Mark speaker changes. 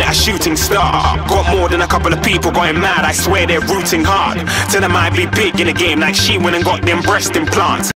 Speaker 1: at a shooting star. Got more than a couple of people going mad, I swear they're rooting hard. Tell them I be big in the game like she went and got them breast implants.